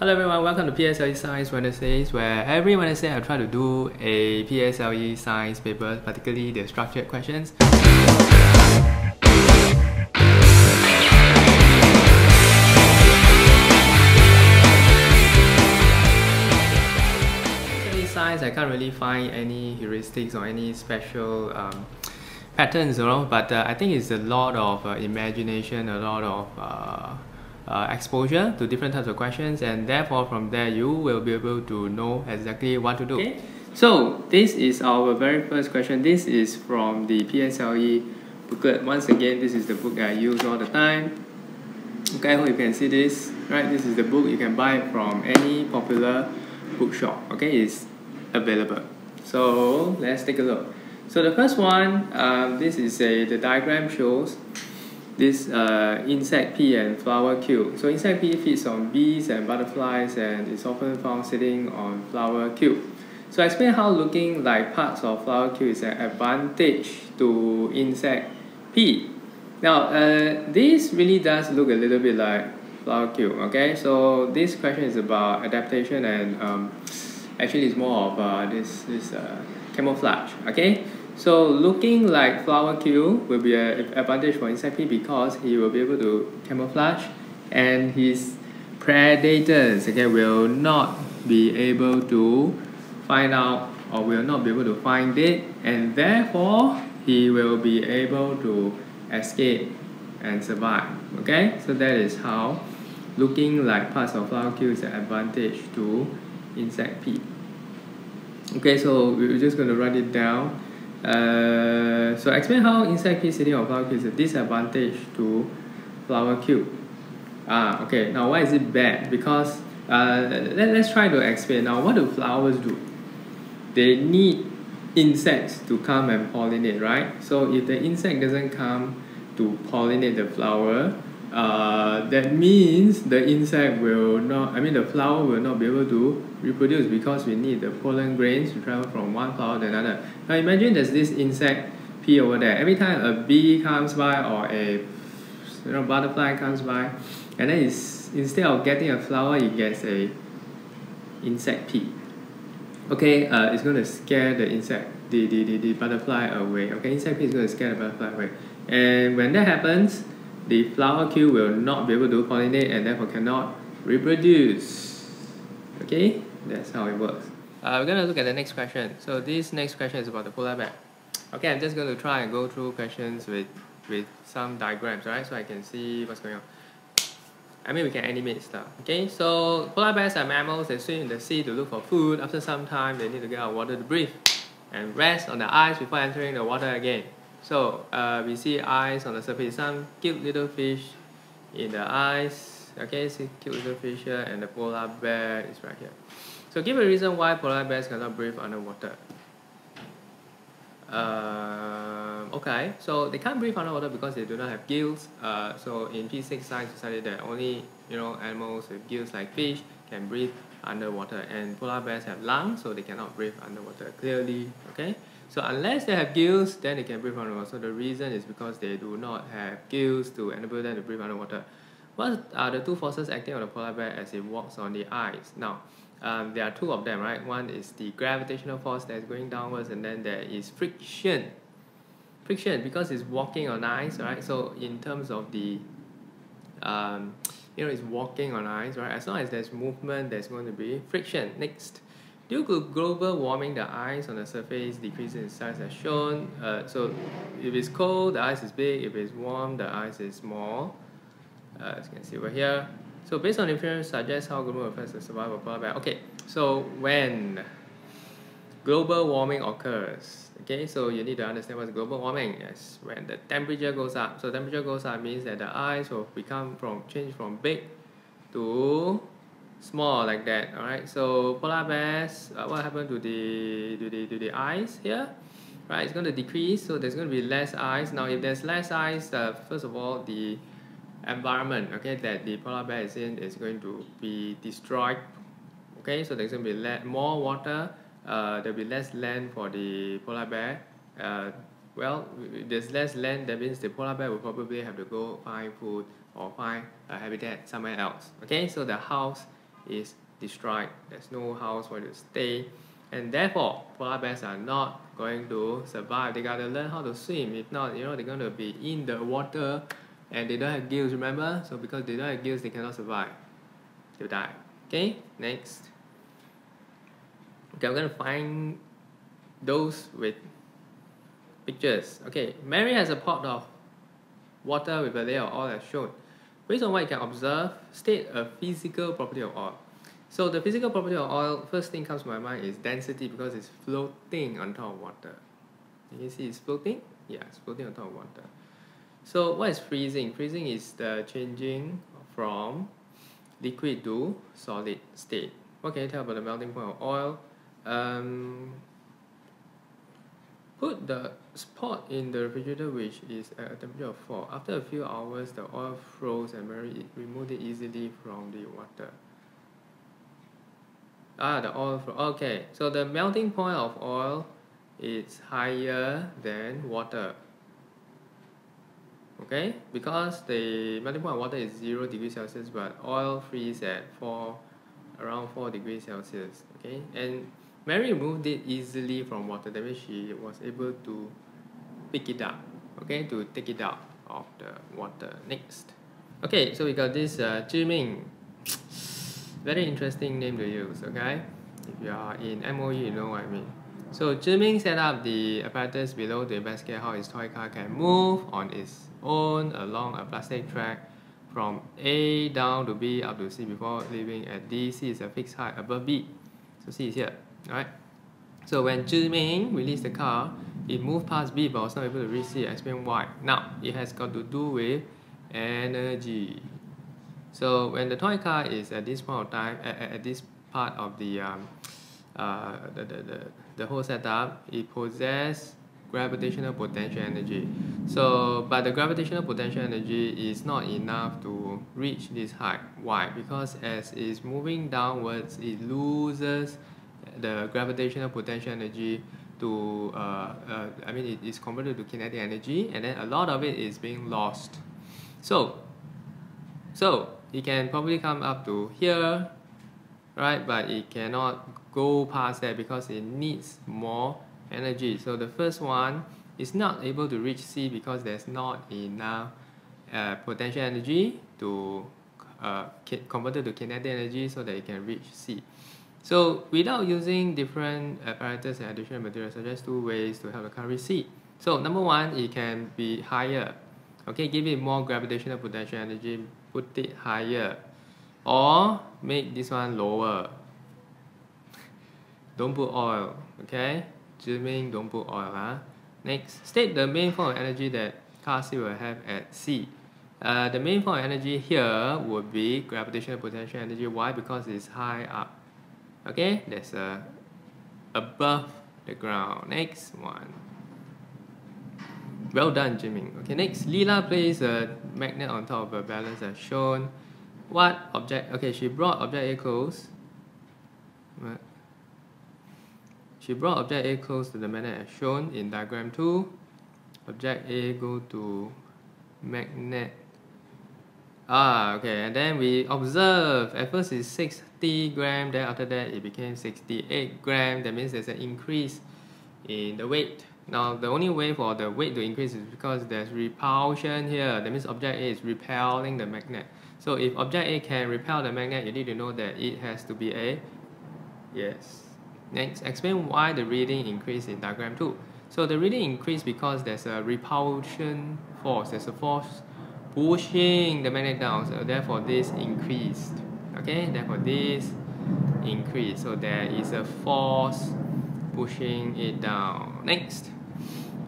Hello everyone, welcome to PSLE Science Wednesdays where every Wednesday I try to do a PSLE Science paper, particularly the structured questions. Science, I can't really find any heuristics or any special um, patterns, you know, but uh, I think it's a lot of uh, imagination, a lot of uh, uh, exposure to different types of questions and therefore from there you will be able to know exactly what to do. Okay. So this is our very first question. This is from the PSLE booklet. Once again, this is the book I use all the time. Okay, I hope you can see this. Right, this is the book you can buy from any popular bookshop. Okay, it's available. So let's take a look. So the first one, um, this is a the diagram shows this uh, insect P and flower Q. So insect P feeds on bees and butterflies and is often found sitting on flower Q. So I explain how looking like parts of flower Q is an advantage to insect P. Now uh, this really does look a little bit like flower Q. Okay, so this question is about adaptation and um, actually it's more of uh, this this uh, camouflage. Okay. So looking like flower Q will be an advantage for insect because he will be able to camouflage and his predators okay, will not be able to find out or will not be able to find it and therefore he will be able to escape and survive. Okay, so that is how looking like parts of flower Q is an advantage to insect P. Okay, so we're just going to write it down. Uh, so explain how insect P sitting on flower Q is a disadvantage to flower Q. Ah, okay. Now why is it bad? Because uh, let, let's try to explain. Now what do flowers do? They need insects to come and pollinate, right? So if the insect doesn't come to pollinate the flower, uh, that means the insect will not, I mean the flower will not be able to reproduce because we need the pollen grains to travel from one flower to another. Now imagine there's this insect P over there. Every time a bee comes by or a you know, butterfly comes by, and then it's, instead of getting a flower, it gets a insect P. Okay, uh, it's going to scare the insect, the, the, the, the butterfly away. Okay, insect P is going to scare the butterfly away. And when that happens, the flower Q will not be able to pollinate and therefore cannot reproduce. Okay, that's how it works. Uh, we're going to look at the next question. So this next question is about the polar bear. Okay, I'm just going to try and go through questions with, with some diagrams, right? So I can see what's going on. I mean, we can animate stuff. Okay, so polar bears are mammals. They swim in the sea to look for food. After some time, they need to get out of water to breathe and rest on the ice before entering the water again. So uh, we see eyes on the surface, some cute little fish in the eyes. Okay, see cute little fish here, and the polar bear is right here. So give a reason why polar bears cannot breathe underwater. Uh, okay, so they can't breathe underwater because they do not have gills. Uh, so in P6 science we study that only you know animals with gills like fish can breathe underwater, and polar bears have lungs, so they cannot breathe underwater. Clearly, okay. So unless they have gills, then they can breathe underwater. So the reason is because they do not have gills to enable them to breathe underwater. What are the two forces acting on the polar bear as it walks on the ice? Now, um, there are two of them, right? One is the gravitational force that's going downwards, and then there is friction. Friction because it's walking on ice, right? So in terms of the, um, you know, it's walking on ice, right? As long as there's movement, there's going to be friction. Next. Due to global warming, the ice on the surface decreases in size as shown. Uh, so if it's cold, the ice is big. If it's warm, the ice is small. Uh, as you can see over here. So based on inference, suggests how global affects the survival of polar bear. Okay, so when global warming occurs, okay, so you need to understand what's global warming. Yes, when the temperature goes up. So temperature goes up means that the ice will become from change from big to small like that all right so polar bears uh, what happened to the to the to the ice here right it's going to decrease so there's going to be less ice now if there's less ice uh, first of all the environment okay that the polar bear is in is going to be destroyed okay so there's going to be more water uh, there'll be less land for the polar bear uh, well there's less land that means the polar bear will probably have to go find food or find a habitat somewhere else okay so the house is destroyed. There's no house for you to stay. And therefore, polar bears are not going to survive. They gotta learn how to swim. If not, you know, they're gonna be in the water and they don't have gills, remember? So because they don't have gills, they cannot survive. They'll die. Okay, next. I'm gonna find those with pictures. Okay, Mary has a pot of water with a layer of oil as shown. Based on what you can observe, state a physical property of oil. So the physical property of oil, first thing comes to my mind is density because it's floating on top of water. You can see it's floating? Yeah, it's floating on top of water. So what is freezing? Freezing is the changing from liquid to solid state. What can you tell about the melting point of oil? Um, put the spot in the refrigerator which is at a temperature of 4. After a few hours, the oil froze and Mary removed it easily from the water. Ah, the oil from, okay. So the melting point of oil is higher than water. Okay, because the melting point of water is 0 degrees Celsius, but oil freezes at 4, around 4 degrees Celsius. Okay, and Mary removed it easily from water. That means she was able to pick it up. Okay, to take it out of the water. Next. Okay, so we got this uh, Zhiming very interesting name to use, okay? If you are in MOE, you know what I mean. So Zhiming set up the apparatus below to investigate how his toy car can move on its own along a plastic track from A down to B up to C before leaving at D. C is a fixed height above B. So C is here, right? So when Zhiming released the car, it moved past B but was not able to reach C. Explain why. Now, it has got to do with energy. So when the toy car is at this point of time, at, at this part of the, um, uh, the, the, the, the whole setup, it possesses gravitational potential energy. So, but the gravitational potential energy is not enough to reach this height. Why? Because as it's moving downwards, it loses the gravitational potential energy to, uh, uh, I mean, it is converted to kinetic energy, and then a lot of it is being lost. So, so it can probably come up to here right? But it cannot go past that because it needs more energy. So the first one is not able to reach C because there's not enough uh, potential energy to uh, convert it to kinetic energy so that it can reach C so without using different apparatus and additional materials suggest two ways to help the car C so number one it can be higher. Okay give it more gravitational potential energy put it higher. Or make this one lower. Don't put oil okay? Zhiming don't put oil huh? next state the main form of energy that car C will have at C uh, the main form of energy here would be gravitational potential energy. Why? Because it's high up okay there's a above the ground next one well done, Zhiming. Okay, next, Lila places a magnet on top of a balance as shown. What object? Okay, she brought object A close. What? She brought object A close to the magnet as shown in diagram 2. Object A go to magnet. Ah, okay, and then we observe at first it's 60 gram, then after that it became 68 gram. That means there's an increase in the weight. Now the only way for the weight to increase is because there's repulsion here. That means object A is repelling the magnet. So if object A can repel the magnet, you need to know that it has to be a yes. Next, explain why the reading increased in diagram 2. So the reading increased because there's a repulsion force. There's a force pushing the magnet down. So therefore this increased. Okay, therefore this increased. So there is a force pushing it down. Next.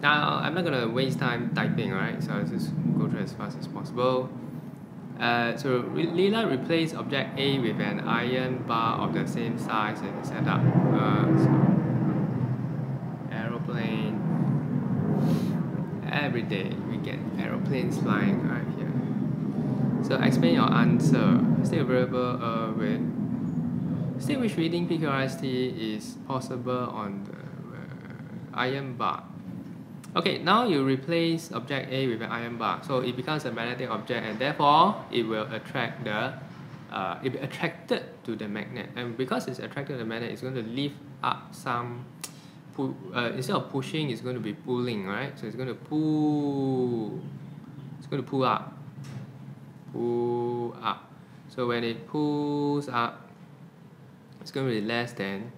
Now, I'm not to waste time typing, right? So I'll just go through as fast as possible. Uh, so Leela replaced object A with an iron bar of the same size and setup. Uh, so aeroplane. Every day we get aeroplanes flying right. So explain your answer. State variable uh, with state which reading PQRST is possible on the uh, iron bar. Okay, now you replace object A with an iron bar. So it becomes a magnetic object and therefore it will attract the uh, it be attracted to the magnet and because it's attracted to the magnet it's going to lift up some uh, instead of pushing it's going to be pulling right so it's going to pull it's going to pull up pull up so when it pulls up it's going to be less than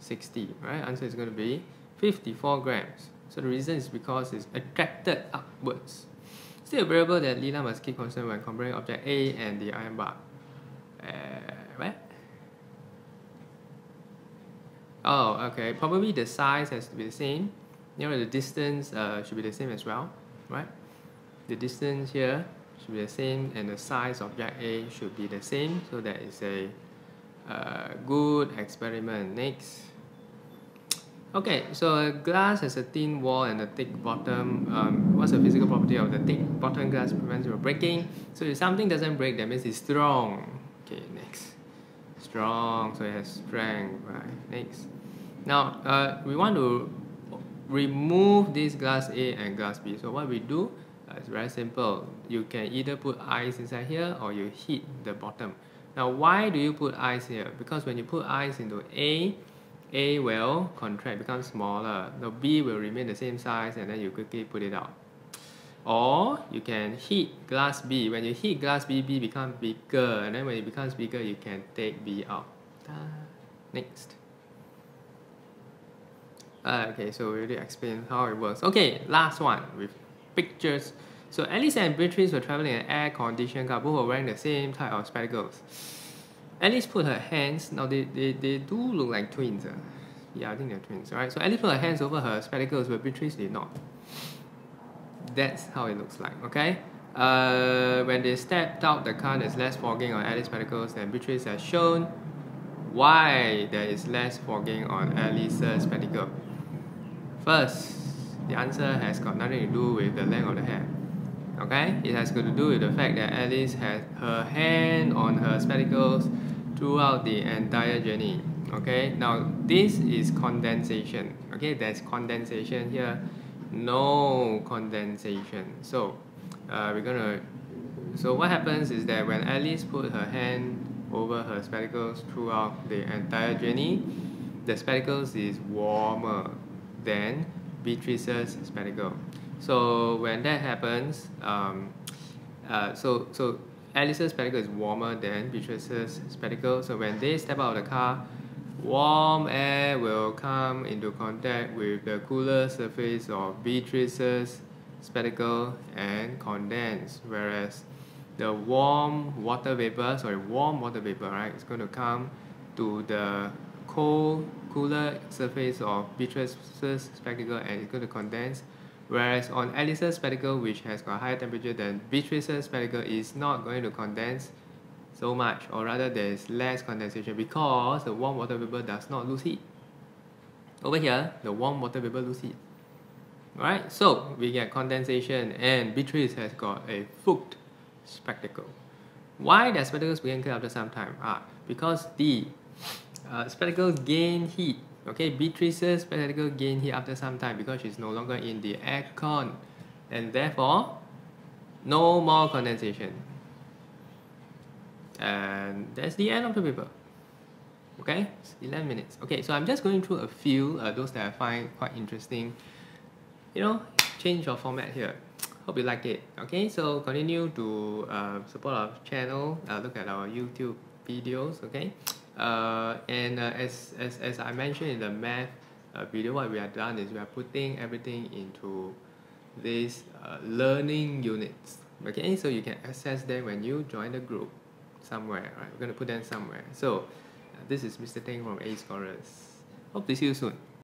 60 right answer is going to be 54 grams so the reason is because it's attracted upwards still a variable that Lila must keep constant when comparing object A and the iron bar uh, what? Oh, okay. Probably the size has to be the same. You know, the distance uh, should be the same as well, right? The distance here should be the same and the size of object A should be the same. So that is a uh, good experiment. Next. Okay, so a glass has a thin wall and a thick bottom. Um, what's the physical property of the thick bottom glass prevents from breaking? So if something doesn't break, that means it's strong. Okay, next. Strong, so it has strength, right? Next. Now, uh, we want to remove this glass A and glass B. So what we do, it's very simple. You can either put ice inside here or you heat the bottom. Now, why do you put ice here? Because when you put ice into A, A will contract, become smaller. The B will remain the same size and then you quickly put it out. Or you can heat glass B. When you heat glass B, B becomes bigger and then when it becomes bigger, you can take B out. Next. Uh, okay, so we already explained how it works. Okay, last one with pictures. So Alice and Beatrice were traveling in an air-conditioned car. Both were wearing the same type of spectacles. Alice put her hands, now they, they, they do look like twins. Uh. Yeah, I think they're twins, right? So Alice put her hands over her spectacles, but Beatrice did not. That's how it looks like, okay? Uh, when they stepped out the car, there's less fogging on Alice's spectacles than Beatrice has shown. Why there is less fogging on Alice's spectacle? First, the answer has got nothing to do with the length of the hair. Okay, it has got to do with the fact that Alice had her hand on her spectacles throughout the entire journey. Okay, now this is condensation. Okay, there's condensation here, no condensation. So, uh, we're gonna. So what happens is that when Alice put her hand over her spectacles throughout the entire journey, the spectacles is warmer than Beatrice's spectacle. So when that happens, um, uh, so so Alice's spectacle is warmer than Beatrice's spectacle. So when they step out of the car, warm air will come into contact with the cooler surface of Beatrice's spectacle and condense. Whereas the warm water vapor, sorry, warm water vapor, right, is going to come to the cold cooler surface of Beatrice's spectacle and it's going to condense whereas on Alice's spectacle which has got higher temperature than Beatrice's spectacle is not going to condense so much or rather there is less condensation because the warm water vapor does not lose heat. Over here the warm water vapor lose heat. Alright, so we get condensation and Beatrice has got a fooked spectacle. Why does spectacles clear after some time? Ah, because the uh, spectacles gain heat. Okay, Beatrice's spectacle gain heat after some time because she's no longer in the aircon and therefore no more condensation. And that's the end of the paper. Okay, it's 11 minutes. Okay, so I'm just going through a few, uh, those that I find quite interesting. You know, change your format here. Hope you like it. Okay, so continue to uh, support our channel, uh, look at our YouTube videos. Okay. Uh, and uh, as, as, as I mentioned in the math uh, video, what we have done is we are putting everything into these learning units. Okay, so you can access them when you join the group somewhere. Right, we're going to put them somewhere. So this is Mr. Teng from Ace Scorers. Hope to see you soon.